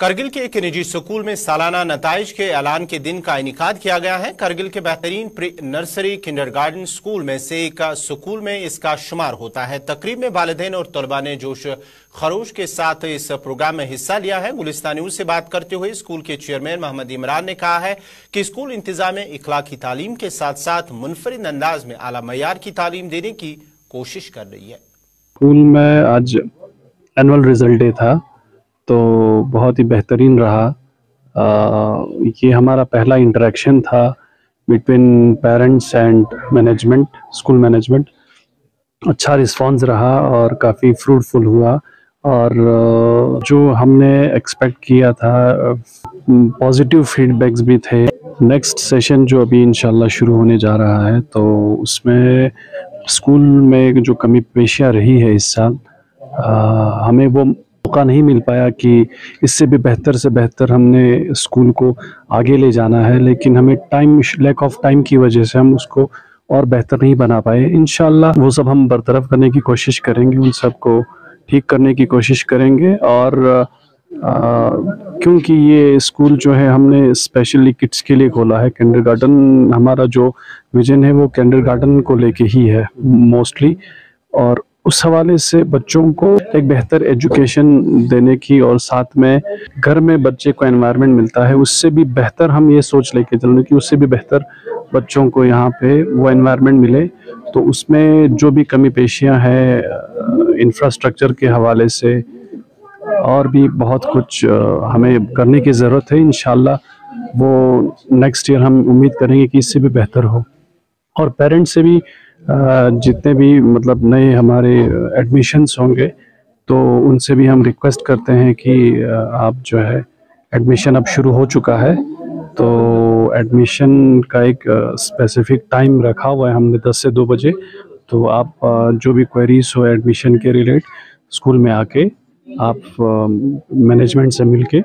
करगिल के एक निजी स्कूल में सालाना नतज के ऐलान के दिन का इनका किया गया है। करगिल के बेहतरीन प्री नर्सरी किंडरगार्टन स्कूल में से एक स्कूल में इसका शुमार होता है। तकरीब में वालदेन और तलबा ने जोश खरोश के साथ इस प्रोग्राम में हिस्सा लिया है। गुलिस्तान न्यूज़ से बात करते हुए स्कूल के चेयरमैन मोहम्मद इमरान ने कहा है कि स्कूल इंतज़ाम इखलाकी तालीम के साथ साथ मुनफरद अंदाज में आला मैार की तालीम देने की कोशिश कर रही है। स्कूल में आज एनुअल रिज़ल्ट डे था। तो बहुत ही बेहतरीन रहा। आ, ये हमारा पहला इंटरेक्शन था between parents and management school management अच्छा रिस्पांस रहा और काफ़ी फ्रूटफुल हुआ और जो हमने एक्सपेक्ट किया था पॉजिटिव फीडबैक्स भी थे। नेक्स्ट सेशन जो अभी इंशाल्लाह शुरू होने जा रहा है तो उसमें स्कूल में जो कमी पेशियाँ रही है इस साल आ, हमें वो मौका नहीं मिल पाया कि इससे भी बेहतर से बेहतर हमने स्कूल को आगे ले जाना है, लेकिन हमें टाइम लैक ऑफ़ टाइम की वजह से हम उसको और बेहतर नहीं बना पाए। इन वो सब हम बरतरफ करने की कोशिश करेंगे, उन सबको ठीक करने की कोशिश करेंगे और क्योंकि ये स्कूल जो है हमने स्पेशली किड्स के लिए खोला है। कैंडर गार्डन हमारा जो विजन है वो कैंडर गार्डन को लेके ही है मोस्टली और उस हवाले से बच्चों को एक बेहतर एजुकेशन देने की और साथ में घर में बच्चे को एनवायरनमेंट मिलता है, उससे भी बेहतर हम ये सोच लेके चलने की, उससे भी बेहतर बच्चों को यहाँ पे वो एनवायरनमेंट मिले। तो उसमें जो भी कमी पेशियाँ हैं इंफ्रास्ट्रक्चर के हवाले से और भी बहुत कुछ हमें करने की ज़रूरत है। इन वो नेक्स्ट ईयर हम उम्मीद करेंगे कि इससे भी बेहतर हो। और पेरेंट्स से भी जितने भी मतलब नए हमारे एडमिशन्स होंगे तो उनसे भी हम रिक्वेस्ट करते हैं कि आप जो है एडमिशन अब शुरू हो चुका है। तो एडमिशन का एक स्पेसिफिक टाइम रखा हुआ है हमने 10 से 2 बजे। तो आप जो भी क्वेरीज हो एडमिशन के रिलेट स्कूल में आके आप मैनेजमेंट से मिलके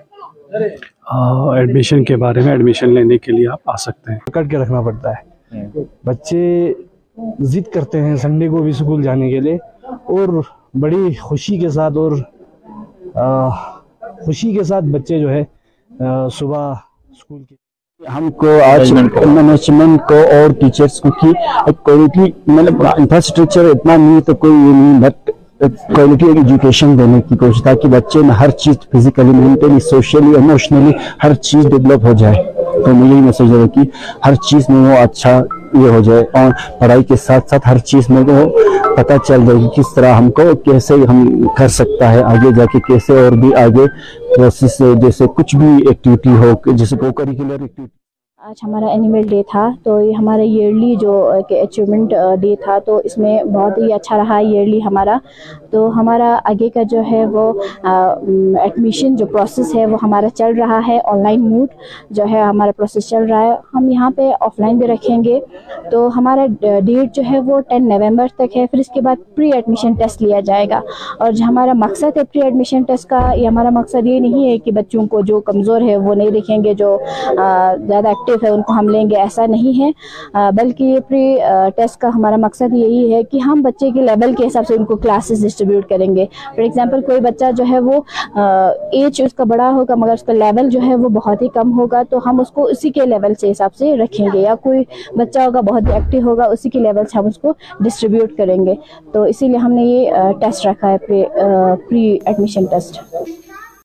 एडमिशन के बारे में एडमिशन लेने के लिए आप आ सकते हैं। पकड़ के रखना पड़ता है। बच्चे ज़िद करते हैं संडे को भी स्कूल जाने के लिए और बड़ी खुशी के साथ और आ, खुशी के साथ बच्चे जो है सुबह स्कूल के हमको आज मैनेजमेंट को और टीचर्स को की क्वालिटी मतलब इंफ्रास्ट्रक्चर इतना नहीं तो कोई ये नहीं बट क्वालिटी ऑफ़ एजुकेशन देने की कोशिश ताकि बच्चे में हर चीज़ फिजिकली मेंटली सोशली इमोशनली हर चीज़ डेवलप हो जाए। तो मुझे ये मैसेज है कि हर चीज़ में वो अच्छा ये हो जाए और पढ़ाई के साथ साथ हर चीज़ में वो पता चल जाए किस तरह हमको कैसे हम कर सकता है आगे जाके कैसे और भी आगे प्रोसेस जैसे कुछ भी एक्टिविटी हो, जैसे को करिकुलर एक्टिविटी आज हमारा एनिमल डे था तो ये हमारा ईयरली जो एक अचीवमेंट डे था तो इसमें बहुत ही अच्छा रहा ईयरली हमारा। तो हमारा आगे का जो है वो एडमिशन जो प्रोसेस है वो हमारा चल रहा है ऑनलाइन मूड जो है हमारा प्रोसेस चल रहा है। हम यहाँ पे ऑफलाइन भी रखेंगे। तो हमारा डेट जो है वो टेन नवंबर तक है, फिर इसके बाद प्री एडमिशन टेस्ट लिया जाएगा। और जो हमारा मकसद है प्री एडमिशन टेस्ट का, ये हमारा मकसद ये नहीं है कि बच्चों को जो कमज़ोर है वो नहीं देखेंगे, जो ज़्यादा एक्टिव है, उनको हम लेंगे, ऐसा नहीं है। बल्कि ये प्री टेस्ट का हमारा मकसद यही है कि हम बच्चे के लेवल के हिसाब से उनको क्लासेस डिस्ट्रीब्यूट करेंगे। फॉर एग्ज़ाम्पल कोई बच्चा जो है वो एज उसका बड़ा होगा, मगर उसका लेवल जो है वो बहुत ही कम होगा तो हम उसको उसी के लेवल से हिसाब से रखेंगे। या कोई बच्चा होगा, बहुत एक्टिव होगा, उसी के लेवल से हम उसको डिस्ट्रीब्यूट करेंगे। तो इसीलिए हमने ये टेस्ट रखा है प्री एडमिशन टेस्ट